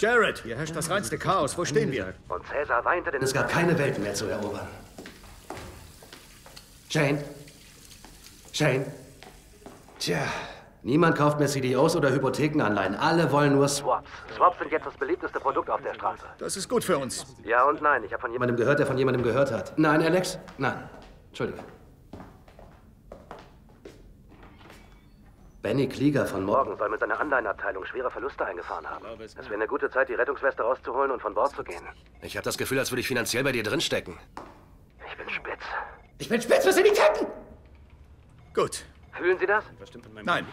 Jared, hier herrscht das reinste Chaos. Wo stehen wir? Und Cäsar weinte, denn Es gab keine Welten mehr zu erobern. Shane? Shane? Tja, niemand kauft mehr CDOs oder Hypothekenanleihen. Alle wollen nur Swap. Swaps. Swaps sind jetzt das beliebteste Produkt auf der Straße. Das ist gut für uns. Ja und nein, ich habe von jemandem Jemandem gehört, der von jemandem gehört hat. Nein, Alex? Nein. Entschuldige. Benny Klieger von Morgen. Soll mit seiner Anleihenabteilung schwere Verluste eingefahren haben. Es wäre eine gute Zeit, die Rettungsweste rauszuholen und von Bord zu gehen. Ich habe das Gefühl, als würde ich finanziell bei dir drinstecken. Ich bin spitz. Ich bin spitz, was sind die Ketten? Gut. Fühlen Sie das? Nein.